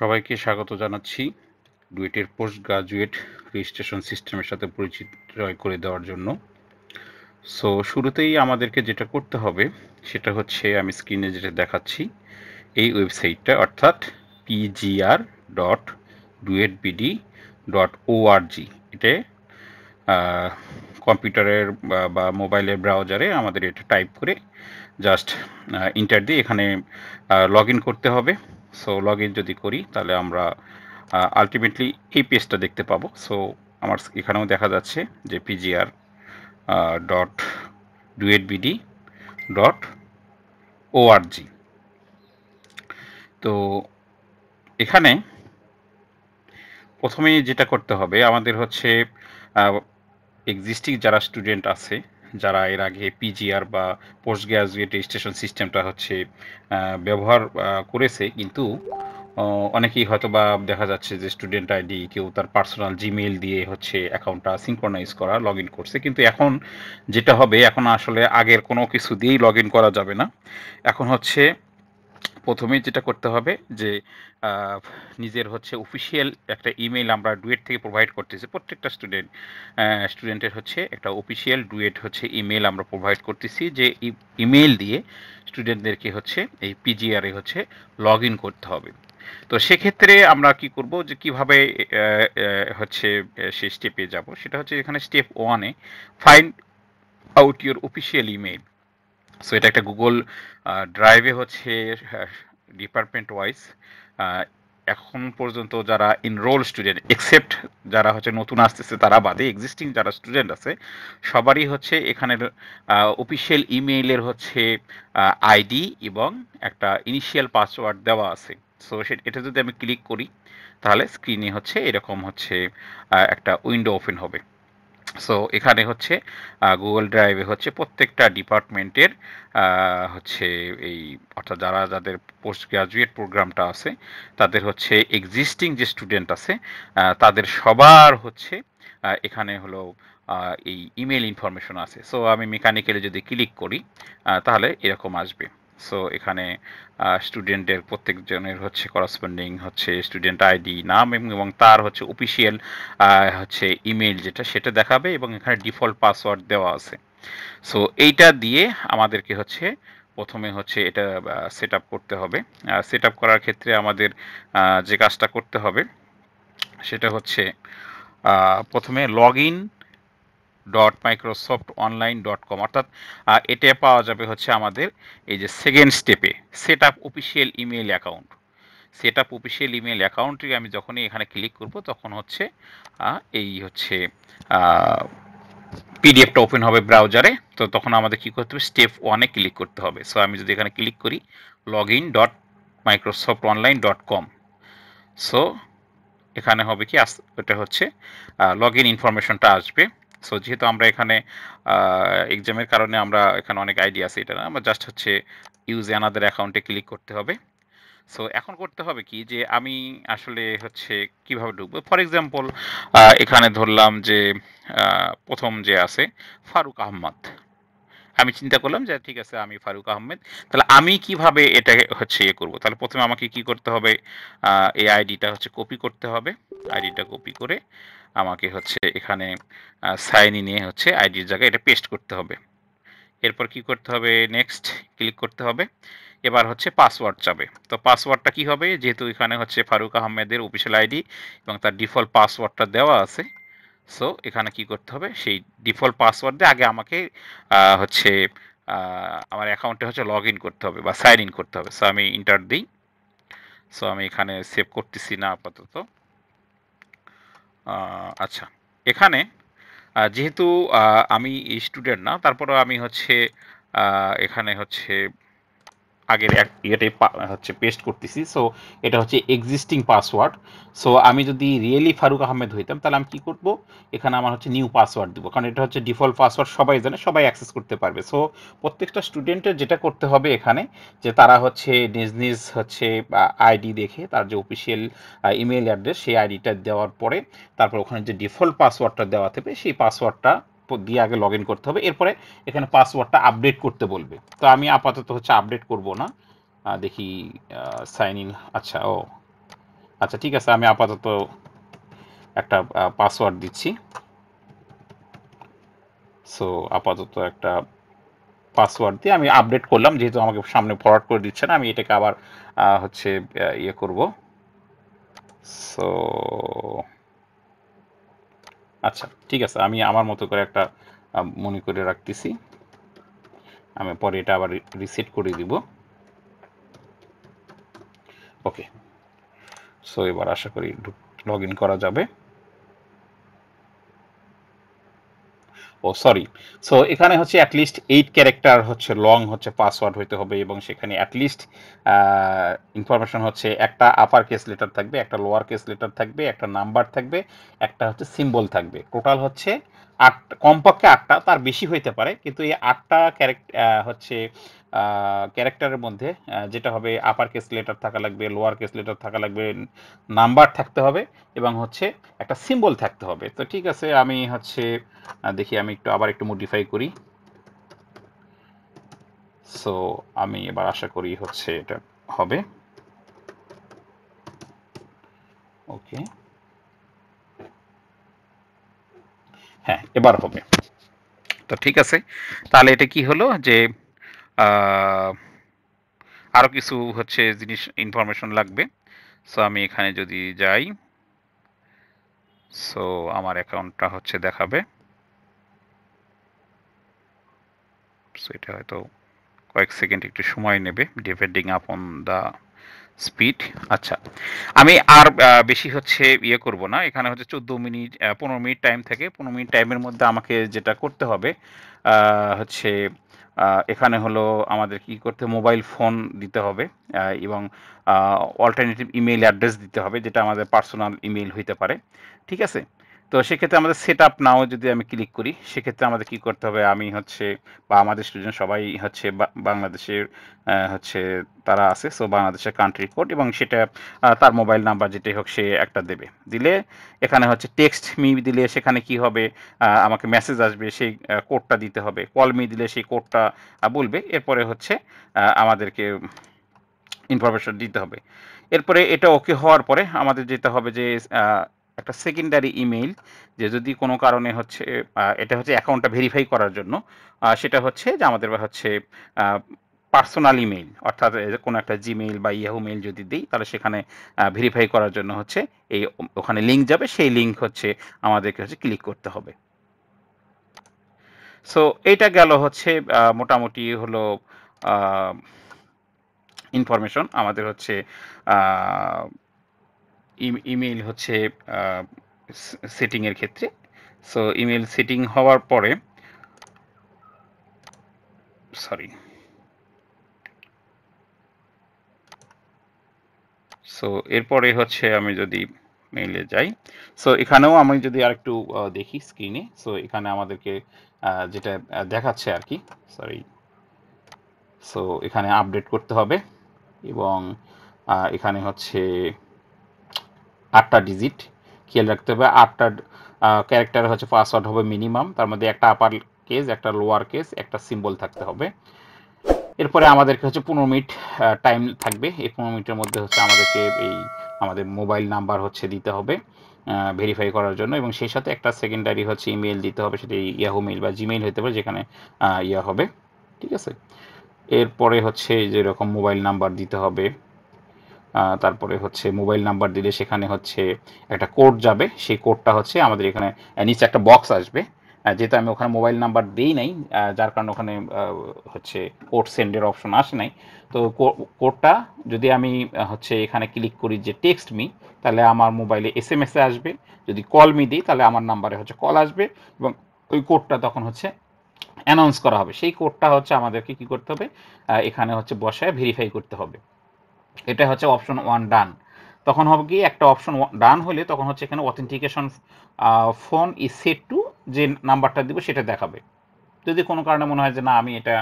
সবাইকে স্বাগত জানাচ্ছি ডুয়েটের পোস্ট গ্রাজুয়েট রেজিস্ট্রেশন সিস্টেমের সাথে পরিচিত করে দেওয়ার জন্য। সো শুরুতেই আমাদেরকে যেটা করতে হবে, সেটা হচ্ছে আমি স্ক্রিনে যেটা দেখাচ্ছি, এই ওয়েবসাইটটা, অর্থাৎ PGR dot DUET BD dot ORG এটা কম্পিউটারের বা মোবাইলের ব্রাউজারে আমাদের এটা টাইপ করে জাস্ট ইন্টার দিয়ে এখানে লগ করতে হবে। সো লগ যদি করি তাহলে আমরা আলটিমেটলি এই পেজটা দেখতে পাবো। সো আমার এখানেও দেখা যাচ্ছে যে PGR dot DUET BD dot ORG তো এখানে প্রথমে যেটা করতে হবে আমাদের হচ্ছে এক্সিস্টিং যারা স্টুডেন্ট আছে, যারা এর আগে পিজিআর বা পোস্ট গ্রাজুয়েট রেজিস্ট্রেশন সিস্টেমটা হচ্ছে ব্যবহার করেছে, কিন্তু অনেকেই হয়তো বা দেখা যাচ্ছে যে স্টুডেন্ট আইডি কেউ তার পার্সোনাল জিমেইল দিয়ে হচ্ছে অ্যাকাউন্টটা সিঙ্ক্রোনাইজ করা লগ ইন করছে, কিন্তু এখন যেটা হবে, এখন আসলে আগের কোনো কিছু দিয়েই লগ ইন করা যাবে না। এখন হচ্ছে প্রথমে যেটা করতে হবে যে নিজের হচ্ছে অফিসিয়াল একটা ইমেল আমরা ডুয়েট থেকে প্রোভাইড করতেছি। প্রত্যেকটা স্টুডেন্ট স্টুডেন্টের হচ্ছে একটা অফিসিয়াল ডুয়েট হচ্ছে ইমেল আমরা প্রোভাইড করতেছি যে ইমেল দিয়ে স্টুডেন্টদেরকে হচ্ছে এই পিজিআরে হচ্ছে লগ ইন করতে হবে। তো সেক্ষেত্রে আমরা কি করব যে, কীভাবে হচ্ছে সেই স্টেপে যাব? সেটা হচ্ছে এখানে স্টেপ ওয়ানে find out your official email so এটা একটা গুগল ড্রাইভে হচ্ছে ডিপার্টমেন্ট ওয়াইজ এখন পর্যন্ত যারা ইনরোল স্টুডেন্ট এক্সেপ্ট যারা হচ্ছে নতুন আসতেছে, তারা বাদে এক্সিস্টিং যারা স্টুডেন্ট আছে, সবারই হচ্ছে এখানের অফিসিয়াল ইমেইলের হচ্ছে আইডি এবং একটা ইনিশিয়াল পাসওয়ার্ড দেওয়া আছে। সো, এটা যদি আমি ক্লিক করি, তাহলে স্ক্রিনে হচ্ছে এরকম হচ্ছে একটা উইন্ডো ওপেন হবে। সো এখানে হচ্ছে গুগল ড্রাইভে হচ্ছে প্রত্যেকটা ডিপার্টমেন্টের হচ্ছে এই, অর্থাৎ যারা যাদের পোস্ট গ্রাজুয়েট প্রোগ্রামটা আছে, তাদের হচ্ছে এক্সিস্টিং যে স্টুডেন্ট আছে তাদের সবার হচ্ছে এখানে হলো এই ইমেল ইনফরমেশন আছে। সো আমি মেকানিক্যালি যদি ক্লিক করি তাহলে এরকম আসবে। সো এখানে স্টুডেন্টের প্রত্যেকজনের হচ্ছে করসপন্ডিং হচ্ছে স্টুডেন্ট আইডি নাম এবং তার হচ্ছে অফিসিয়াল হচ্ছে ইমেল যেটা সেটা দেখাবে এবং এখানে ডিফল্ট পাসওয়ার্ড দেওয়া আছে। সো এইটা দিয়ে আমাদেরকে হচ্ছে প্রথমে হচ্ছে এটা সেট করতে হবে। সেট করার ক্ষেত্রে আমাদের যে কাজটা করতে হবে সেটা হচ্ছে প্রথমে log in dot Microsoft online dot com অর্থাৎ এটা পাওয়া যাবে হচ্ছে আমাদের এই যে সেকেন্ড স্টেপে set up official email account set up official email অ্যাকাউন্টে আমি যখনই এখানে ক্লিক করব, তখন হচ্ছে এই হচ্ছে পিডিএফটা ওপেন হবে ব্রাউজারে তো তখন আমাদের কী করতে হবে? স্টেপ ওয়ানে ক্লিক করতে হবে। সো আমি যদি এখানে ক্লিক করি log in dot Microsoft online dot com so এখানে হবে কি? এটা হচ্ছে লগ ইন ইনফরমেশনটা আসবে। সো যেহেতু আমরা এখানে এক্সামের কারণে আমরা এখানে অনেক আইডিয়া আছে এটা না, আমরা জাস্ট হচ্ছে ইউজ অ্যানাদার অ্যাকাউন্টে ক্লিক করতে হবে। সো এখন করতে হবে কি যে আমি আসলে হচ্ছে কীভাবে ঢুকবো? ফর এক্সাম্পল এখানে ধরলাম যে প্রথম যে আছে, ফারুক আহমদ। আমি চিন্তা করলাম যে ঠিক আছে, আমি ফারুক আহমেদ। তাহলে আমি কীভাবে এটা হচ্ছে ইয়ে করব? তাহলে প্রথমে আমাকে কি করতে হবে? এই আইডিটা হচ্ছে কপি করতে হবে। আইডিটা কপি করে আমাকে হচ্ছে এখানে সাইন নিয়ে হচ্ছে আইডির জায়গায় এটা পেস্ট করতে হবে। এরপর কি করতে হবে? নেক্সট ক্লিক করতে হবে। এবার হচ্ছে পাসওয়ার্ড চাবে। তো পাসওয়ার্ডটা কি হবে? যেহেতু এখানে হচ্ছে ফারুক আহমেদের অফিসিয়াল আইডি এবং তার ডিফল্ট পাসওয়ার্ডটা দেওয়া আছে সো এখানে কি করতে হবে? সেই ডিফল্ট পাসওয়ার্ড আগে আমাকে হচ্ছে আমার অ্যাকাউন্টে হচ্ছে লগ ইন করতে হবে বা সাইন ইন করতে হবে। সো আমি ইন্টার দিই। সো আমি এখানে সেভ করতেছি না আপাতত। আচ্ছা। এখানে যেহেতু আমি স্টুডেন্ট না, তারপরেও আমি হচ্ছে এখানে হচ্ছে আগের এক ইয়েটাই হচ্ছে পেস্ট করতেছি। সো এটা হচ্ছে এক্সিস্টিং পাসওয়ার্ড সো আমি যদি রিয়েলি ফারুক আহমেদ হইতাম, তাহলে আমি কী করব? এখানে আমার হচ্ছে নিউ পাসওয়ার্ড দেবো। কারণ এটা হচ্ছে ডিফল্ট পাসওয়ার্ড সবাই জানে, সবাই অ্যাক্সেস করতে পারবে। সো প্রত্যেকটা স্টুডেন্টের যেটা করতে হবে এখানে, যে তারা হচ্ছে নিজ নিজ হচ্ছে আইডি দেখে, তার যে অফিসিয়াল ইমেল অ্যাড্রেস সেই আইডিটা দেওয়ার পরে, তারপর ওখানে যে ডিফল্ট পাসওয়ার্ডটা দেওয়া থাকবে, সেই পাসওয়ার্ডটা দিয়ে আগে লগ করতে হবে। এরপরে এখানে পাসওয়ার্ডটা আপডেট করতে বলবে। তো আমি আপাতত হচ্ছে আপডেট করব না। দেখি সাইন ইন আচ্ছা ও আচ্ছা ঠিক আছে, আমি আপাতত একটা পাসওয়ার্ড দিচ্ছি। সো আপাতত একটা পাসওয়ার্ড দিয়ে আমি আপডেট করলাম, যেহেতু আমাকে সামনে ফরওয়ার্ড করে দিচ্ছে না, আমি এটাকে আবার হচ্ছে ইয়ে করব। সো আচ্ছা ঠিক আছে। আমি আমার মতো করে একটা মনে করে রাখতেছি। আমি পরে এটা আবার রিসেট করে দিব। ওকে। সো এবার আশা করি লগ ইন করা যাবে। ও সরি সো এখানে হচ্ছে অ্যাটলিস্ট এইট ক্যারেক্টার হচ্ছে লং হচ্ছে পাসওয়ার্ড হইতে হবে এবং সেখানে অ্যাটলিস্ট ইনফরমেশন হচ্ছে একটা আপার কেস লেটার থাকবে, একটা লোয়ার কেস লেটার থাকবে, একটা নাম্বার থাকবে, একটা হচ্ছে সিম্বল থাকবে। টোটাল হচ্ছে আট কমপক্ষে আটটা, তার বেশি হইতে পারে। কিন্তু এই আটটা ক্যারেক্টার হচ্ছে ক্যারেক্টারের মধ্যে যেটা হবে আপার কেস লেটার থাকা লাগবে লোয়ার কেস লেটার থাকা লাগবে নাম্বার থাকতে হবে এবং হচ্ছে একটা সিম্বল থাকতে হবে। তো ঠিক আছে, আমি হচ্ছে দেখি আমি একটু আবার একটু মডিফাই করি। সো আমি এবার আশা করি হচ্ছে এটা হবে। ওকে হ্যাঁ এবার হবে। তো ঠিক আছে, তাহলে এটা কি হলো যে আরও কিছু হচ্ছে জিনিস ইনফরমেশন লাগবে। সো আমি এখানে যদি যাই সো আমার অ্যাকাউন্টটা হচ্ছে দেখাবে। সো এটা হয়তো কয়েক সেকেন্ড একটু সময় নেবে ডিপেন্ডিং আপন দ্য স্পিড। আচ্ছা আমি আর বেশি হচ্ছে ইয়ে করব না। এখানে হচ্ছে চোদ্দ মিনিট পনেরো মিনিট টাইম থাকে, পনেরো মিনিট টাইমের মধ্যে আমাকে যেটা করতে হবে হচ্ছে এখানে হলো আমাদের কি করতে মোবাইল ফোন দিতে হবে এবং অল্টারনেটিভ ইমেইল অ্যাড্রেস দিতে হবে, যেটা আমাদের পার্সোনাল ইমেইল হইতে পারে। ঠিক আছে? তো সেক্ষেত্রে আমাদের সেট আপ নাও যদি আমি ক্লিক করি, সেক্ষেত্রে আমাদের কি করতে হবে? আমি হচ্ছে বা আমাদের স্টুডেন্ট সবাই হচ্ছে বাংলাদেশের হচ্ছে তারা আছে সো বাংলাদেশের কান্ট্রি কোড এবং সেটা তার মোবাইল নাম্বার যেটাই হোক সে একটা দেবে। দিলে এখানে হচ্ছে টেক্সট মি দিলে সেখানে কি হবে? আমাকে মেসেজ আসবে, সেই কোডটা দিতে হবে। কল মি দিলে সেই কোডটা বলবে। এরপরে হচ্ছে আমাদেরকে ইনফরমেশন দিতে হবে। এরপরে এটা ওকে হওয়ার পরে আমাদের যেতে হবে যে একটা সেকেন্ডারি ইমেইল যে যদি কোনো কারণে হচ্ছে এটা হচ্ছে অ্যাকাউন্টটা ভেরিফাই করার জন্য সেটা হচ্ছে যে আমাদের হচ্ছে পার্সোনাল ইমেইল অর্থাৎ কোনো একটা জিমেইল বা ইয়াহু মেইল যদি দিই, তাহলে সেখানে ভেরিফাই করার জন্য হচ্ছে এই ওখানে লিঙ্ক যাবে, সেই লিঙ্ক হচ্ছে আমাদেরকে হচ্ছে ক্লিক করতে হবে। সো এটা গেল হচ্ছে মোটামুটি হলো ইনফরমেশন আমাদের হচ্ছে ইমেইল হচ্ছে সেটিংয়ের ক্ষেত্রে। সো ইমেল সেটিং হওয়ার পরে, সরি। সো, এরপরে হচ্ছে আমি যদি মেইলে যাই, সো, এখানেও আমি যদি আরেকটু দেখি স্ক্রিনে সো, এখানে আমাদেরকে যেটা দেখাচ্ছে আর কি, সরি। সো, এখানে আপডেট করতে হবে এবং এখানে হচ্ছে আটটা ডিজিট খেয়াল রাখতে হবে, আটটা ক্যারেক্টার হচ্ছে পাসওয়ার্ড হবে মিনিমাম তার মধ্যে একটা আপার কেস একটা লোয়ার কেস একটা সিম্বল থাকতে হবে। এরপরে আমাদেরকে হচ্ছে পনেরো মিনিট টাইম থাকবে, এই পনেরো মিনিটের মধ্যে হচ্ছে আমাদেরকে এই আমাদের মোবাইল নাম্বার হচ্ছে দিতে হবে ভেরিফাই করার জন্য এবং সেই সাথে একটা সেকেন্ডারি হচ্ছে ইমেল দিতে হবে, সেটা ইয়াহু মেইল বা জিমেইল হতে পারে, যেখানে ইয়া হবে, ঠিক আছে? এরপরে হচ্ছে যেরকম মোবাইল নাম্বার দিতে হবে তারপরে হচ্ছে মোবাইল নাম্বার দিলে সেখানে হচ্ছে একটা কোড যাবে। সেই কোডটা হচ্ছে আমাদের এখানে নিচে একটা বক্স আসবে যেহেতু আমি ওখানে মোবাইল নাম্বার দিই নাই যার কারণে ওখানে হচ্ছে কোড সেন্ডের অপশন আসে নাই। তো কোডটা যদি আমি হচ্ছে এখানে ক্লিক করি যে টেক্সট মি, তাহলে আমার মোবাইলে এস এম এসে আসবে। যদি কল মি দিই, তাহলে আমার নাম্বারে হচ্ছে কল আসবে এবং ওই কোডটা তখন হচ্ছে অ্যানাউন্স করা হবে। সেই কোডটা হচ্ছে আমাদেরকে কি করতে হবে এখানে হচ্ছে বসায় ভেরিফাই করতে হবে। এটা হচ্ছে অপশন ওয়ান ডান তখন হবে কি, একটা অপশন ডান হলে তখন হচ্ছে এখানে authentication phone is set to যে নাম্বারটা দিব সেটা দেখাবে। যদি কোনো কারণে মনে হয় যে না, আমি এটা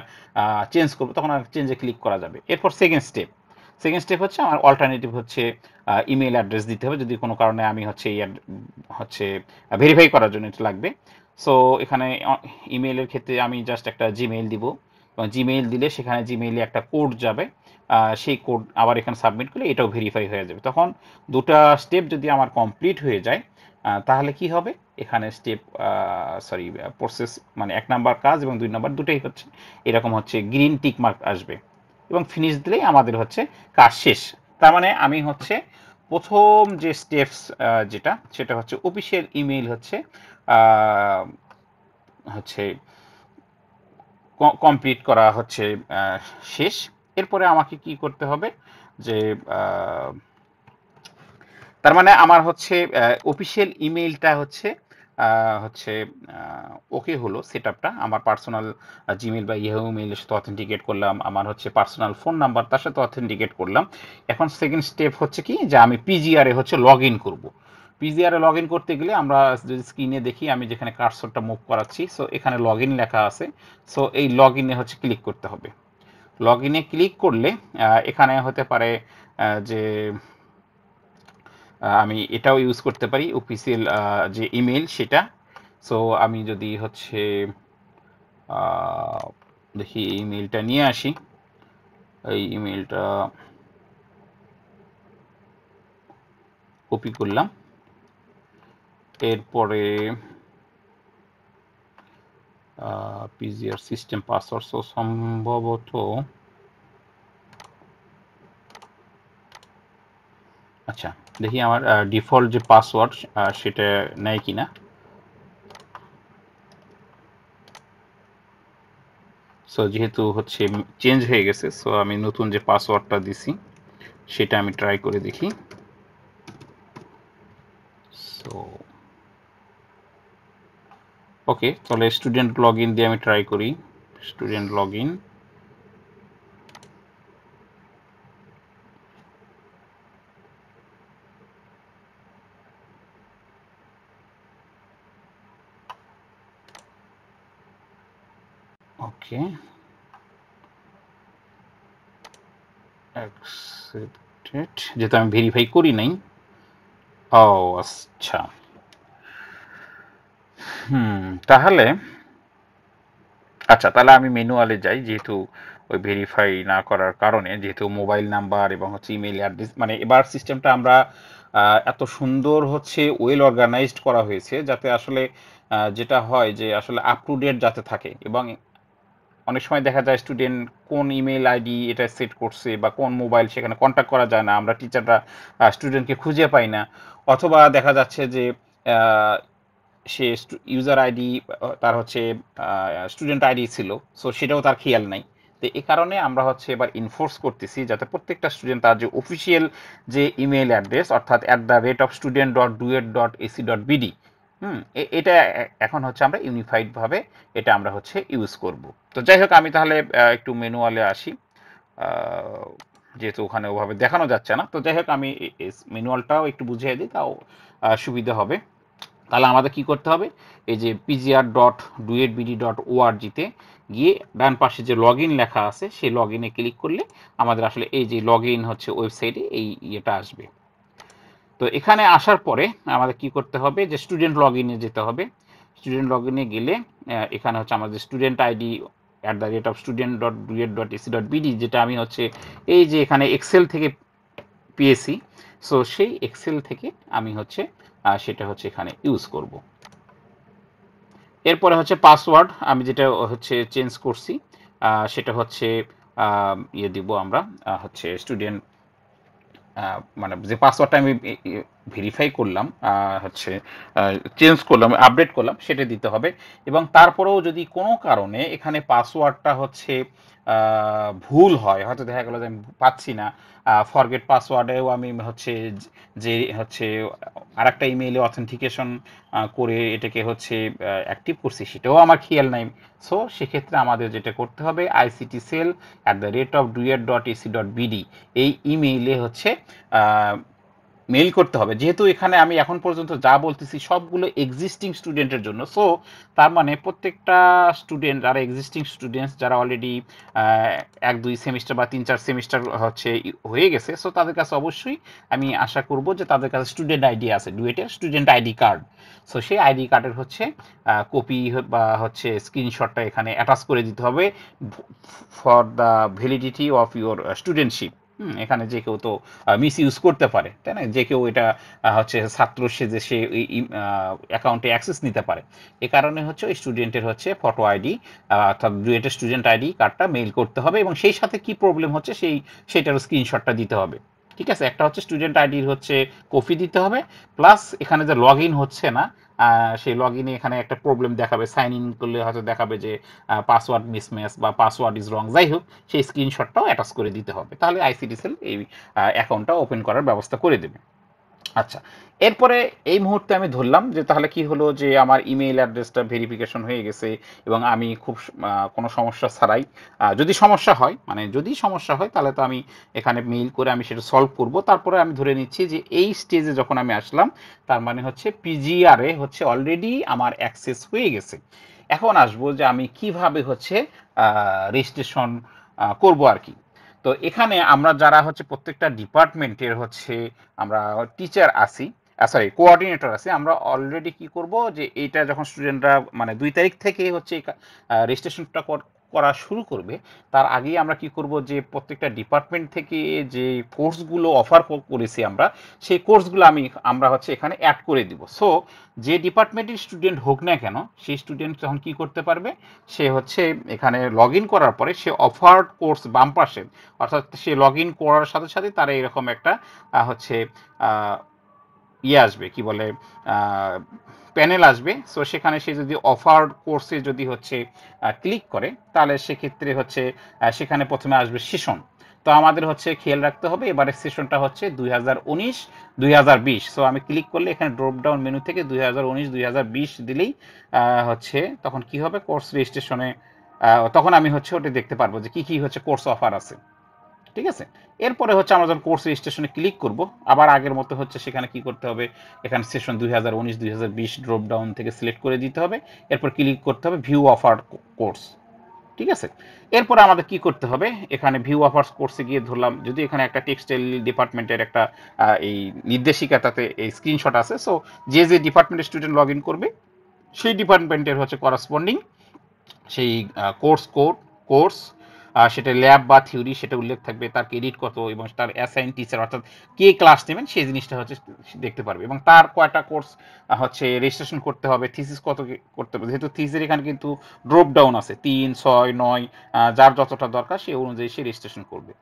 চেঞ্জ করব, তখন আর চেঞ্জে ক্লিক করা যাবে। এরপর সেকেন্ড স্টেপ সেকেন্ড স্টেপ হচ্ছে আমার অল্টারনেটিভ হচ্ছে ইমেল অ্যাড্রেস দিতে হবে। যদি কোনো কারণে আমি হচ্ছে হচ্ছে ভেরিফাই করার জন্য এটা লাগবে। সো এখানে ইমেলের ক্ষেত্রে আমি জাস্ট একটা জিমেইল দিব। জিমেইল দিলে সেখানে জিমেইলে একটা কোড যাবে। সেই কোড আবার এখানে সাবমিট করলে এটাও ভেরিফাই হয়ে যাবে। তখন দুটা স্টেপ যদি আমার কমপ্লিট হয়ে যায় তাহলে কি হবে? এখানে স্টেপ সরি প্রসেস মানে এক নাম্বার কাজ এবং দুই নাম্বার দুটোই হচ্ছে, এরকম হচ্ছে গ্রিন টিক মার্ক আসবে। এবং ফিনিশ দিলেই আমাদের হচ্ছে কাজ শেষ। তার মানে আমি হচ্ছে প্রথম যে স্টেপস যেটা, সেটা হচ্ছে অফিসিয়াল ইমেইল হচ্ছে হচ্ছে কমপ্লিট করা হচ্ছে শেষ। এরপরে আমাকে কি করতে হবে? যে তার মানে আমার হচ্ছে অফিসিয়াল ইমেইলটা হচ্ছে হচ্ছে ওকে হলো সেট আপটা আমার পার্সোনাল জিমেল বা ইহো মেইলের সাথে অথেন্টিকেট করলাম। আমার হচ্ছে পার্সোনাল ফোন নাম্বার তার সাথে অথেন্টিকেট করলাম। এখন সেকেন্ড স্টেপ হচ্ছে কি? যে আমি পিজিআরে হচ্ছে লগ ইন করব পিজিআরে লগ ইন করতে গেলে আমরা যদি স্ক্রিনে দেখি, আমি যেখানে কার্সরটা মুভ করাচ্ছি সো এখানে লগ ইন লেখা আছে। সো এই লগ ইনে হচ্ছে ক্লিক করতে হবে। লগ ইনে ক্লিক করলে এখানে হতে পারে যে আমি এটাও ইউজ করতে পারি অফিসিয়াল যে ইমেল সেটা। সো আমি যদি হচ্ছে দেখি ইমেলটা নিয়ে আসি। এই ইমেলটা কপি করলাম। এরপরে পিজিআর সিস্টেম পাসওয়ার্ড সো সম্ভবত আচ্ছা দেখি আমার ডিফল্ট যে পাসওয়ার্ড সেটা নেয় কি না সো যেহেতু হচ্ছে চেঞ্জ হয়ে গেছে সো আমি নতুন যে পাসওয়ার্ডটা দিছি, সেটা আমি ট্রাই করে দেখি। সো ওকে, তাহলে স্টুডেন্ট লগ ইন দিয়ে আমি ট্রাই করি। Student log in okay. Accepted যেহেতু আমি ভেরিফাই করি নাই। ও আচ্ছা। হুম। তাহলে আচ্ছা তাহলে আমি ম্যানুয়ালে যাই, যেহেতু ওই ভেরিফাই না করার কারণে, যেহেতু মোবাইল নাম্বার এবং হচ্ছে ইমেল অ্যাড্রেস মানে এবার সিস্টেমটা আমরা এত সুন্দর হচ্ছে ওয়েল অর্গানাইজড করা হয়েছে, যাতে আসলে যেটা হয় যে আসলে আপ টু ডেট যাতে থাকে এবং অনেক সময় দেখা যায় স্টুডেন্ট কোন ইমেল আইডি এটা সেট করছে বা কোন মোবাইল সেখানে কন্ট্যাক্ট করা যায় না, আমরা টিচাররা স্টুডেন্টকে খুঁজে পাই না, অথবা দেখা যাচ্ছে যে সে ইউজার আইডি তার হচ্ছে স্টুডেন্ট আইডি ছিল সো সেটাও তার খেয়াল নাই। তো এই কারণে আমরা হচ্ছে এবার ইনফোর্স করতেছি যাতে প্রত্যেকটা স্টুডেন্ট তার যে অফিসিয়াল যে ইমেল অ্যাড্রেস অর্থাৎ at the rate of student dot DUET dot AC dot BD হুম এটা এখন হচ্ছে আমরা ইউনিফাইডভাবে এটা আমরা হচ্ছে ইউজ করব। তো যাই হোক, আমি তাহলে একটু মেনুয়ালে আসি। যেহেতু ওখানে ওভাবে দেখানো যাচ্ছে না, তো যাই হোক, আমি মেনুয়ালটাও একটু বুঝিয়ে দিই, তাও সুবিধা হবে। তাহলে আমাদের কি করতে হবে? এই যে PGR dot DUET BD dot ওআরজিতে গিয়ে ডান পাশে যে লগ লেখা আছে, সেই লগ ইনে ক্লিক করলে আমাদের আসলে এই যে লগ হচ্ছে ওয়েবসাইটে এই ইয়েটা আসবে। তো এখানে আসার পরে আমাদের কি করতে হবে? যে স্টুডেন্ট লগ যেতে হবে। স্টুডেন্ট লগ গেলে এখানে হচ্ছে আমাদের student ID at the rate of student dot DUET dot AC dot BD যেটা আমি হচ্ছে এই যে এখানে এক্সেল থেকে পেয়েছি। সো সেই এক্সেল থেকে আমি হচ্ছে সেটা হচ্ছে এখানে ইউজ করব। এরপরে হচ্ছে পাসওয়ার্ড আমি যেটা হচ্ছে চেঞ্জ করছি সেটা হচ্ছে ইয়ে দিব আমরা হচ্ছে স্টুডেন্ট মানে যে পাসওয়ার্ডটা আমি ভেরিফাই করলাম হচ্ছে চেঞ্জ করলাম আপডেট করলাম, সেটা দিতে হবে। এবং তারপরেও যদি কোনো কারণে এখানে পাসওয়ার্ডটা হচ্ছে ভুল হয়। হয়তো দেখা গেলো যে আমি পাচ্ছি না। ফরগেট পাসওয়ার্ডেও আমি হচ্ছে যে, হচ্ছে আরেকটা ইমেইলে অথেন্টিকেশন করে এটাকে হচ্ছে অ্যাক্টিভ করছি, সেটাও আমার খেয়াল নাই। সো সেক্ষেত্রে আমাদের যেটা করতে হবে ICT cell at the rate of DUET dot AC dot BD এই ইমেইলে হচ্ছে মেইল করতে হবে। যেহেতু এখানে আমি এখন পর্যন্ত যা বলতেছি সবগুলো এক্সিস্টিং স্টুডেন্টের জন্য। সো তার মানে প্রত্যেকটা স্টুডেন্ট যারা এক্সিস্টিং স্টুডেন্টস যারা অলরেডি এক, দুই সেমিস্টার বা তিন, চার সেমিস্টার হচ্ছে হয়ে গেছে। সো তাদের কাছে অবশ্যই আমি আশা করব যে তাদের কাছে স্টুডেন্ট আইডি আছে। ডুয়েটের স্টুডেন্ট আইডি কার্ড সো সেই আইডি কার্ডের হচ্ছে কপি বা হচ্ছে স্ক্রিনশটটা এখানে অ্যাটাচ করে দিতে হবে। For the validity of your studentship এখানে যে কেউ তো মিস ইউজ করতে পারে, তাই না? যে কেউ এটা হচ্ছে ছাত্র সেজে সে অ্যাকাউন্টে অ্যাক্সেস নিতে পারে। এ কারণে হচ্ছে ওই স্টুডেন্টের হচ্ছে ফটো আইডি অর্থাৎ ডুয়েটের স্টুডেন্ট আইডি কার্ডটা মেইল করতে হবে এবং সেই সাথে কি প্রবলেম হচ্ছে সেই, সেটার স্ক্রিনশটটা দিতে হবে। ঠিক আছে? একটা হচ্ছে স্টুডেন্ট আইডির হচ্ছে কপি দিতে হবে প্লাস এখানে যে লগ ইন হচ্ছে না সেই লগ ইনে এখানে একটা প্রবলেম দেখাবে। সাইন ইন করলে হয়তো দেখাবে যে পাসওয়ার্ড মিসম্যাচ বা পাসওয়ার্ড ইজ রং যাই হোক, সেই স্ক্রিনশটটাও অ্যাটাচ করে দিতে হবে। তাহলে আইসিডিসেল এই অ্যাকাউন্টটা ওপেন করার ব্যবস্থা করে দেবে। আচ্ছা এরপরে এই মুহূর্তে আমি ধরলাম যে তাহলে কি হলো যে আমার ইমেইল অ্যাড্রেসটা ভেরিফিকেশন হয়ে গেছে এবং আমি খুব কোনো সমস্যা ছাড়াই যদি সমস্যা হয় মানে যদি সমস্যা হয় তাহলে তো আমি এখানে মেইল করে আমি সেটা সলভ করব। তারপরে আমি ধরে নিচ্ছি যে এই স্টেজে যখন আমি আসলাম, তার মানে হচ্ছে পিজিআরে হচ্ছে অলরেডি আমার অ্যাক্সেস হয়ে গেছে। এখন আসব যে আমি কীভাবে হচ্ছে রেজিস্ট্রেশন করব আর কি। তো এখানে আমরা যারা হচ্ছে প্রত্যেকটা ডিপার্টমেন্টের হচ্ছে আমরা টিচার আসি সরি কোঅর্ডিনেটর আছে, আমরা অলরেডি কি করব যে এইটা যখন স্টুডেন্টরা মানে দুই তারিখ থেকে হচ্ছে রেজিস্ট্রেশনটা করা শুরু করবে, তার আগেই আমরা কি করব যে প্রত্যেকটা ডিপার্টমেন্ট থেকে যে কোর্সগুলো অফার করেছি আমরা, সেই কোর্সগুলো আমি আমরা হচ্ছে এখানে অ্যাড করে দিব। সো যে ডিপার্টমেন্টের স্টুডেন্ট হোক না কেন, সেই স্টুডেন্ট তখন কি করতে পারবে? সে হচ্ছে এখানে লগ ইন করার পরে সে অফার্ড কোর্স বাম পাশে, অর্থাৎ সে লগ ইন করার সাথে সাথে তারা এরকম একটা হচ্ছে ইয়ে আসবে, কি বলে প্যানেল আসবে। সো সেখানে সে যদি অফার কোর্সে যদি হচ্ছে ক্লিক করে, তাহলে সেক্ষেত্রে হচ্ছে সেখানে প্রথমে আসবে সেশন তো আমাদের হচ্ছে খেয়াল রাখতে হবে, এবারে সেশনটা হচ্ছে দুই হাজার উনিশ সো আমি ক্লিক করলে এখানে ড্রপ ডাউন মেনু থেকে দুই হাজার দিলেই হচ্ছে, তখন কি হবে? কোর্স রেজিস্ট্রেশনে তখন আমি হচ্ছে ওটা দেখতে পারব যে কী কী হচ্ছে কোর্স অফার আছে। ঠিক আছে? এরপরে হচ্ছে আমরা যখন কোর্স রেজিস্ট্রেশনে ক্লিক করব, আবার আগের মতো হচ্ছে সেখানে কি করতে হবে? এখানে সেশন দুই হাজার উনিশ, দুই হাজার বিশ ড্রপ ডাউন থেকে সিলেক্ট করে দিতে হবে। এরপর ক্লিক করতে হবে ভিউ অফার কোর্স ঠিক আছে? এরপরে আমাদের কি করতে হবে? এখানে ভিউ অফার্স কোর্সে গিয়ে ধরলাম, যদি এখানে একটা টেক্সটাইল ডিপার্টমেন্টের একটা এই নির্দেশিকা তাতে এই স্ক্রিনশট আছে সো যে যে ডিপার্টমেন্টের স্টুডেন্ট লগ ইন করবে, সেই ডিপার্টমেন্টের হচ্ছে করসপন্ডিং সেই কোর্স কোড কোর্স সেটা ল্যাব বা থিওরি সেটা উল্লেখ থাকবে, তার ক্রেডিট কত এবং তার অ্যাসাইন টিচার অর্থাৎ কে ক্লাস নেবেন সেই জিনিসটা হচ্ছে দেখতে পারবে এবং তার কয়টা কোর্স হচ্ছে রেজিস্ট্রেশন করতে হবে থিসিস কত করতে হবে, যেহেতু থিসের এখানে কিন্তু ড্রপ ডাউন আছে, তিন, ছয়, নয় যার যতটা দরকার সেই অনুযায়ী সে রেজিস্ট্রেশন করবে।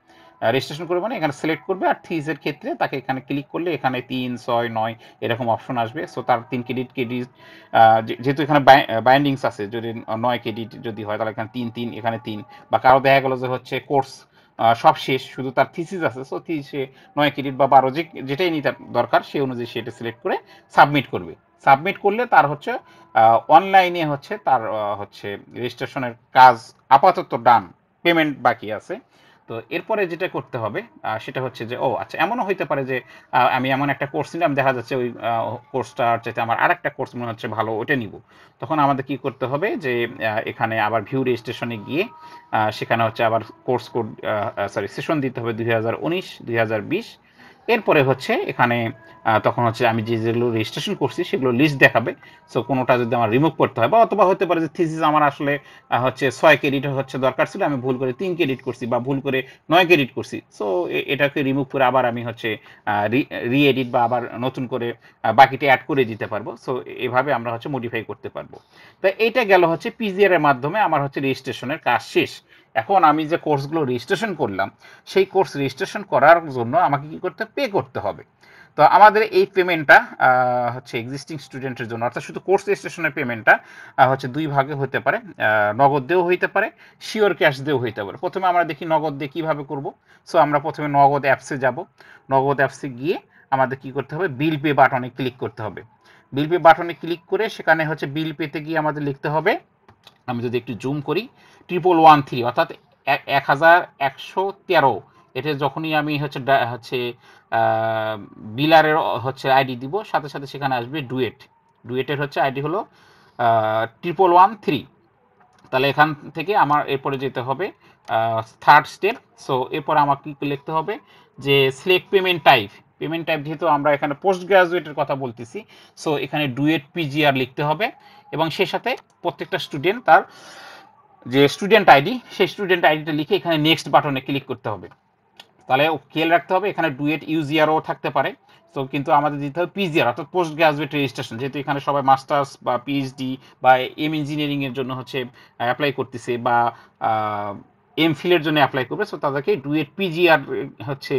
রেজিস্ট্রেশন করবে মানে এখানে সিলেক্ট করবে আর থিজের ক্ষেত্রে তাকে এখানে ক্লিক করলে এখানে তিন, ছয়, নয় এরকম অপশন আসবে। সো তার তিন ক্রেডিট ক্রেডিট যেহেতু এখানে বাইন্ডিংস আছে, যদি নয় ক্রেডিট যদি হয়, তাহলে এখানে তিন তিন, এখানে তিন। বা কারও দেখা গেলো যে হচ্ছে কোর্স সব শেষ, শুধু তার থিসিস আছে। সো সে নয় ক্রেডিট বা বারো যে, যেটাই নিতে দরকার সেই অনুযায়ী সেটা সিলেক্ট করে সাবমিট করবে। সাবমিট করলে তার হচ্ছে অনলাইনে হচ্ছে তার হচ্ছে রেজিস্ট্রেশনের কাজ আপাতত ডান পেমেন্ট বাকি আছে। তো এরপরে যেটা করতে হবে সেটা হচ্ছে যে, ও আচ্ছা এমনও হইতে পারে যে আমি এমন একটা কোর্স নিলাম, দেখা যাচ্ছে ওই কোর্সটার চাইতে আমার আর একটা কোর্স মনে হচ্ছে ভালো ওটা নিব। তখন আমাদের কি করতে হবে যে এখানে আবার ভিউ রেজিস্ট্রেশনে গিয়ে সেখানে হচ্ছে আবার কোর্স কোড সরি সেশন দিতে হবে দুই হাজার উনিশ, দুই হাজার বিশ। এরপরে হচ্ছে এখানে তখন হচ্ছে আমি যে যেগুলো রেজিস্ট্রেশন করছি সেগুলো লিস্ট দেখাবে। সো কোনোটা যদি আমার রিমুভ করতে হয় বা অথবা হতে পারে যে থিসিস আমার আসলে হচ্ছে ছয় ক্রেডিট হচ্ছে দরকার ছিল, আমি ভুল করে তিন ক্রেডিট করছি বা ভুল করে নয় ক্রেডিট করছি। সো এটাকে রিমুভ করে আবার আমি হচ্ছে রি এডিট বা আবার নতুন করে বাকিটা অ্যাড করে দিতে পারব। সো এভাবে আমরা হচ্ছে মডিফাই করতে পারব। তো, এইটা গেল হচ্ছে পিজিআর এর মাধ্যমে আমার হচ্ছে রেজিস্ট্রেশনের কাজ শেষ। এখন আমি যে কোর্সগুলো রেজিস্ট্রেশন করলাম, সেই কোর্স রেজিস্ট্রেশন করার জন্য আমাকে কি করতে পে করতে হবে। তো আমাদের এই পেমেন্টটা হচ্ছে এক্সিস্টিং স্টুডেন্টের জন্য, অর্থাৎ শুধু কোর্স রেজিস্ট্রেশনের পেমেন্টটা হচ্ছে দুই ভাগে হতে পারে। নগদ দিয়েও হইতে পারে শিওর ক্যাশ দিয়েও হইতে পারে। প্রথমে আমরা দেখি নগদ দিয়ে কীভাবে করব। সো আমরা প্রথমে নগদ অ্যাপসে যাব। নগদ অ্যাপসে গিয়ে আমাদের কি করতে হবে? বিল পে বাটনে ক্লিক করতে হবে। বিল পে বাটনে ক্লিক করে সেখানে হচ্ছে বিল পেতে গিয়ে আমাদের লিখতে হবে। আমি যদি একটু জুম করি ট্রিপল ওয়ান থ্রি অর্থাৎ এক হাজার একশো তেরো। এটা যখনই আমি হচ্ছে হচ্ছে বিলারের হচ্ছে আইডি দিব, সাথে সাথে সেখানে আসবে ডুয়েট। ডুয়েটের হচ্ছে আইডি হলো ট্রিপল ওয়ান থ্রি তাহলে এখান থেকে আমার এরপরে যেতে হবে থার্ড স্টেপ সো এরপর আমার কী লিখতে হবে? যে select payment type payment type যেহেতু আমরা এখানে পোস্ট গ্রাজুয়েটের কথা বলতেছি সো এখানে ডুয়েট পিজিআর লিখতে হবে। এবং সেই সাথে প্রত্যেকটা স্টুডেন্ট তার যে স্টুডেন্ট আইডি সেই স্টুডেন্ট আইডিটা লিখে এখানে নেক্সট বাটনে ক্লিক করতে হবে। তাহলে খেয়াল রাখতে হবে, এখানে ডুয়েট ইউজিআরও থাকতে পারে। তো কিন্তু আমাদের দিতে হবে পিজিআর অর্থাৎ পোস্ট গ্রাজুয়েট রেজিস্ট্রেশন যেহেতু এখানে সবাই মাস্টার্স বা পিএইচডি বা এম ইঞ্জিনিয়ারিংয়ের জন্য হচ্ছে অ্যাপ্লাই করতেছে বা এম ফিলের জন্য অ্যাপ্লাই করবে সো তাদেরকে ডুয়েট পিজিআর হচ্ছে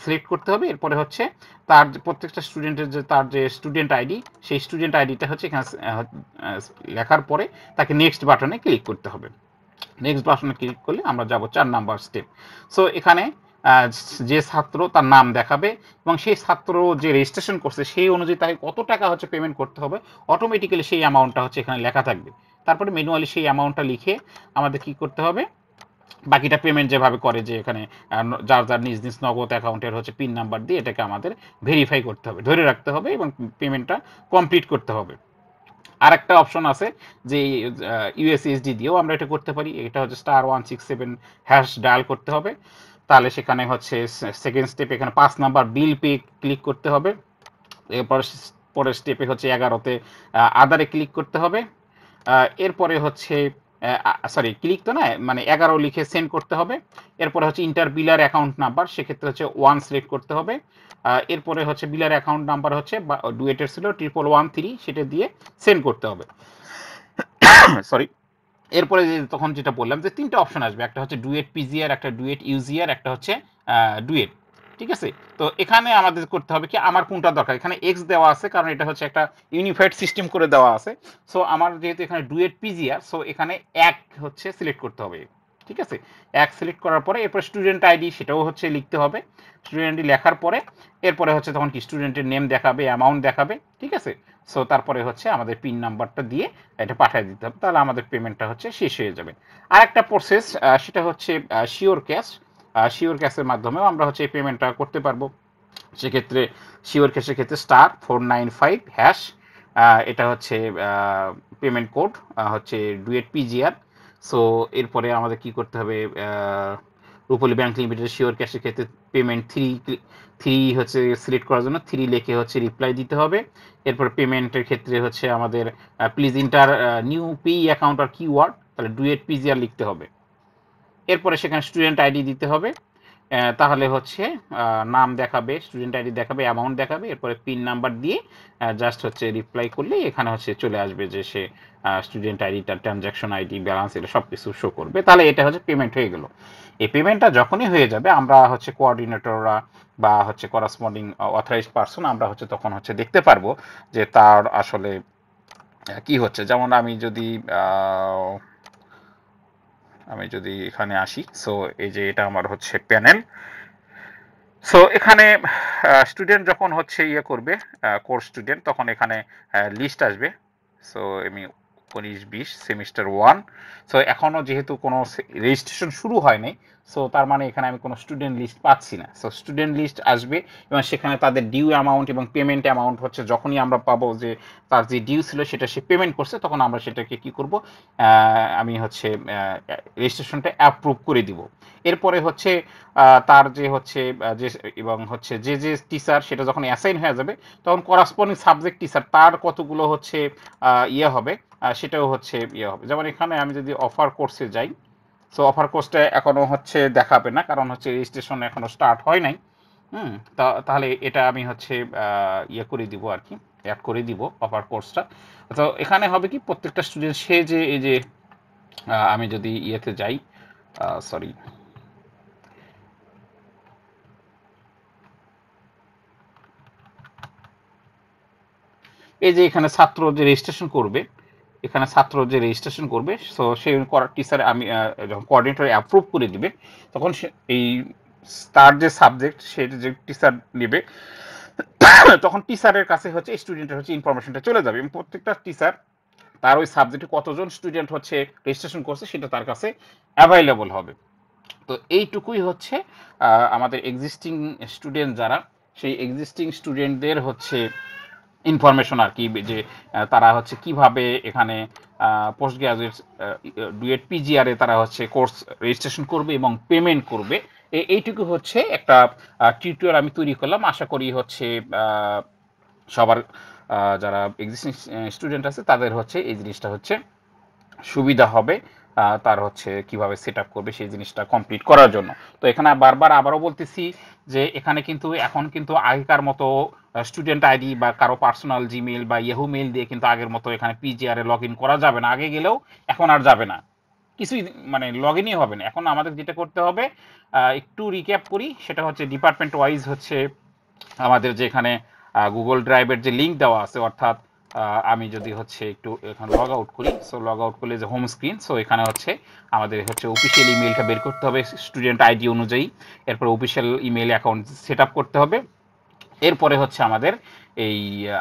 সিলেক্ট করতে হবে। এরপরে হচ্ছে, তার প্রত্যেকটা স্টুডেন্টের যে, তার যে স্টুডেন্ট আইডি সেই স্টুডেন্ট আইডিটা হচ্ছে এখানে লেখার পরে তাকে নেক্সট বাটনে ক্লিক করতে হবে। নেক্সট বাটনে ক্লিক করলে আমরা যাব চার নাম্বার স্টেপ সো এখানে যে ছাত্র তার নাম দেখাবে, এবং সেই ছাত্র যে রেজিস্ট্রেশন করছে, সেই অনুযায়ী তাকে কত টাকা হচ্ছে পেমেন্ট করতে হবে অটোমেটিক্যালি সেই অ্যামাউন্টটা হচ্ছে এখানে লেখা থাকবে। তারপরে ম্যানুয়ালি সেই অ্যামাউন্টটা লিখে আমাদের কি করতে হবে বাকিটা পেমেন্ট যেভাবে করে যে এখানে যার যার নিজ নিজ নগদ অ্যাকাউন্টের হচ্ছে পিন নাম্বার দিয়ে এটাকে আমাদের ভেরিফাই করতে হবে, ধরে রাখতে হবে এবং পেমেন্টটা কমপ্লিট করতে হবে। আর একটা অপশন আছে যে ইউএসএসডি দিয়েও আমরা এটা করতে পারি, এটা হচ্ছে star one six seven hash dial করতে হবে। তাহলে সেখানে হচ্ছে সেকেন্ড স্টেপ এখানে পাঁচ নাম্বার বিল পে ক্লিক করতে হবে। এরপর পরের স্টেপে হচ্ছে এগারোতে আদারে ক্লিক করতে হবে। এরপরে হচ্ছে সরি ক্লিক তো না মানে এগারো লিখে সেন্ড করতে হবে। এরপরে হচ্ছে ইন্টার বিলার অ্যাকাউন্ট নাম্বার সেক্ষেত্রে হচ্ছে ওয়ান সিলেক্ট করতে হবে। এরপরে হচ্ছে বিলার অ্যাকাউন্ট নাম্বার হচ্ছে ডুয়েটের ছিল ট্রিপল ওয়ান থ্রি সেটা দিয়ে সেন্ড করতে হবে। সরি এরপরে তখন যেটা বললাম, যে তিনটা অপশন আসবে, একটা হচ্ছে ডুয়েট পিজিআর একটা ডুয়েট ইউজিআর একটা হচ্ছে ডুয়েট ঠিক আছে? তো এখানে আমাদের করতে হবে কি, আমার কোনটা দরকার? এখানে এক্স দেওয়া আছে, কারণ এটা হচ্ছে একটা ইউনিফাইড সিস্টেম করে দেওয়া আছে। সো আমার যেহেতু এখানে ডুয়েট পিজিআর সো এখানে এক হচ্ছে সিলেক্ট করতে হবে। ঠিক আছে? এক সিলেক্ট করার পরে, এরপর স্টুডেন্ট আইডি সেটাও হচ্ছে লিখতে হবে। স্টুডেন্ট আইডি লেখার পরে, এরপরে হচ্ছে তখন কি স্টুডেন্টের নেম দেখাবে অ্যামাউন্ট দেখাবে, ঠিক আছে? সো তারপরে হচ্ছে আমাদের পিন নাম্বারটা দিয়ে এটা পাঠিয়ে দিতে হবে। তাহলে আমাদের পেমেন্টটা হচ্ছে শেষ হয়ে যাবে। আর একটা প্রসেস সেটা হচ্ছে শিওর ক্যাশ শিওর ক্যাশের মাধ্যমেও আমরা হচ্ছে এই পেমেন্টটা করতে পারব। সেক্ষেত্রে শিওর ক্যাশের ক্ষেত্রে star four nine five hash এটা হচ্ছে পেমেন্ট কোড হচ্ছে ডুয়েট পিজিআর সো এরপরে আমাদের কি করতে হবে রূপলি ব্যাংক লিমিটেড শিওর ক্যাশের ক্ষেত্রে পেমেন্ট থ্রি থ্রি হচ্ছে সিলেক্ট করার জন্য থ্রি লেখে হচ্ছে রিপ্লাই দিতে হবে। এরপর পেমেন্টের ক্ষেত্রে হচ্ছে আমাদের please enter new P account R keyword তাহলে ডুয়েট পিজিআর লিখতে হবে। এরপরে সেখানে স্টুডেন্ট আইডি দিতে হবে। তাহলে হচ্ছে নাম দেখাবে স্টুডেন্ট আইডি দেখাবে অ্যামাউন্ট দেখাবে, এরপরে পিন নাম্বার দিয়ে জাস্ট হচ্ছে রিপ্লাই করলে এখানে হচ্ছে চলে আসবে যে সে স্টুডেন্ট আইডিটা ট্রানজ্যাকশন আইডি ব্যালেন্স এটা সব কিছু শো করবে। তাহলে এটা হচ্ছে পেমেন্ট হয়ে গেল। এই পেমেন্টটা যখনই হয়ে যাবে, আমরা হচ্ছে কোঅর্ডিনেটররা বা হচ্ছে করাসপন্ডিং অথরাইজড পার্সন আমরা হচ্ছে তখন হচ্ছে দেখতে পারব যে তার আসলে কি হচ্ছে। যেমন আমি যদি আমি যদি এখানে আসি সো এই যে এটা আমার হচ্ছে প্যানেল সো এখানে স্টুডেন্ট যখন হচ্ছে ইয়ে করবে কোর্স স্টুডেন্ট তখন এখানে লিস্ট আসবে। সো আমি উনিশ বিশ, সেমিস্টার ওয়ান। সো এখনও যেহেতু কোনো রেজিস্ট্রেশন শুরু হয়নি সো তার মানে এখানে আমি কোনো স্টুডেন্ট লিস্ট পাচ্ছি না। সো স্টুডেন্ট লিস্ট আসবে, এবং সেখানে তাদের ডিউ অ্যামাউন্ট এবং পেমেন্ট অ্যামাউন্ট হচ্ছে যখনই আমরা পাবো যে, তার যে ডিউ ছিল সেটা সে পেমেন্ট করছে, তখন আমরা সেটাকে কি করব আমি হচ্ছে রেজিস্ট্রেশনটা অ্যাপ্রুভ করে দিব। এরপরে হচ্ছে তার যে হচ্ছে যে, এবং হচ্ছে যে যে টিচার সেটা যখন অ্যাসাইন হয়ে যাবে, তখন করাসপন্ডিং সাবজেক্ট টিচার তার কতগুলো হচ্ছে ইয়ে হবে সেটাও হচ্ছে ইয়ে হবে। যেমন এখানে আমি যদি অফার কোর্সে যাই সো অফার কোর্সটা এখনও হচ্ছে দেখাবে না, কারণ হচ্ছে রেজিস্ট্রেশন এখনও স্টার্ট হয় নাই। হুম তাহলে এটা আমি হচ্ছে ইয়ে করে দিব আর কি অ্যাড করে দিব অফার কোর্সটা তো এখানে হবে কি, প্রত্যেকটা স্টুডেন্ট সে যে, এই যে আমি যদি ইয়েতে যাই সরি এই যে এখানে ছাত্র যে রেজিস্ট্রেশন করবে এখানে ছাত্র যে রেজিস্ট্রেশন করবে সো সেই করার টিচার আমি যখন কোঅর্ডিনেটর অ্যাপ্রুভ করে দিবে, তখন এই তার যে সাবজেক্ট সেটা যে টিচার নেবে, তখন টিচারের কাছে হচ্ছে স্টুডেন্টের হচ্ছে ইনফরমেশনটা চলে যাবে এবং প্রত্যেকটা টিচার তার ওই সাবজেক্টে কতজন স্টুডেন্ট হচ্ছে রেজিস্ট্রেশন করছে সেটা তার কাছে অ্যাভাইলেবল হবে। তো এইটুকুই হচ্ছে আমাদের এক্সিস্টিং স্টুডেন্ট যারা, সেই এক্সিস্টিং স্টুডেন্টদের হচ্ছে ইনফরমেশন আর কি, যে তারা হচ্ছে কীভাবে এখানে পোস্ট গ্রাজুয়েট ডুয়েট পিজিআরে তারা হচ্ছে কোর্স রেজিস্ট্রেশন করবে এবং পেমেন্ট করবে। এইটুকু হচ্ছে একটা টিউটোরিয়াল আমি তৈরি করলাম। আশা করি হচ্ছে সবার যারা এক্সিস্টিং স্টুডেন্ট আছে তাদের হচ্ছে এই জিনিসটা হচ্ছে সুবিধা হবে। তার হচ্ছে কীভাবে সেট করবে সেই জিনিসটা কমপ্লিট করার জন্য। তো এখানে বারবার আবারও বলতেছি যে এখানে কিন্তু, এখন কিন্তু আগেকার মতো স্টুডেন্ট আইডি বা কারও পার্সোনাল জিমেল বা ইয়েহু মেল দিয়ে কিন্তু আগের মতো এখানে পিজিআর লগ ইন করা যাবে না। আগে গেলেও এখন আর যাবে না। কিছুই মানে লগ ইনই হবে না। এখন আমাদের যেটা করতে হবে একটু রিক্যাপ করি। সেটা হচ্ছে ডিপার্টমেন্ট ওয়াইজ হচ্ছে আমাদের যে এখানে গুগল ড্রাইভের যে লিঙ্ক দেওয়া আছে, অর্থাৎ আমি যদি হচ্ছে একটু এখানে লগ আউট করি সো লগ আউট করলে যে হোম স্ক্রিন সো এখানে হচ্ছে আমাদের হচ্ছে অফিসিয়াল ইমেলটা বের করতে হবে স্টুডেন্ট আইডি অনুযায়ী। এরপর অফিসিয়াল ইমেল অ্যাকাউন্ট সেট করতে হবে। এরপরে হচ্ছে আমাদের এই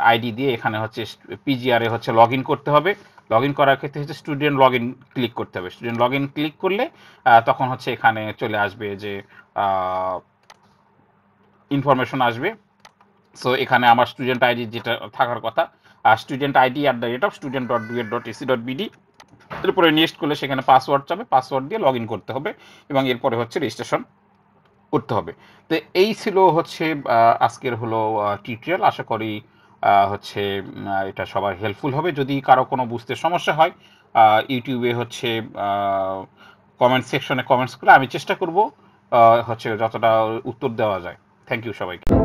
আইডি দিয়ে এখানে হচ্ছে পিজিআরে হচ্ছে লগ করতে হবে। লগ ইন করার ক্ষেত্রে হচ্ছে স্টুডেন্ট লগ ইন ক্লিক করতে হবে। স্টুডেন্ট লগ ইন ক্লিক করলে তখন হচ্ছে এখানে চলে আসবে যে ইনফরমেশন আসবে। সো এখানে আমার স্টুডেন্ট আইডি যেটা থাকার কথা student ID at the rate of student dot DUET dot AC dot BD এরপরে নেক্সট করলে সেখানে পাসওয়ার্ড চাবে পাসওয়ার্ড দিয়ে লগ করতে হবে এবং এরপরে হচ্ছে রেজিস্ট্রেশন করতে হবে। তো এই ছিল হচ্ছে আজকের হলো টিউটোরিয়াল আশা করি হচ্ছে এটা সবার হেল্পফুল হবে। যদি কারও কোনো বুঝতে সমস্যা হয় ইউটিউবে হচ্ছে কমেন্ট সেকশনে কমেন্টস করে আমি চেষ্টা করব হচ্ছে যতটা উত্তর দেওয়া যায়। থ্যাংক ইউ সবাইকে।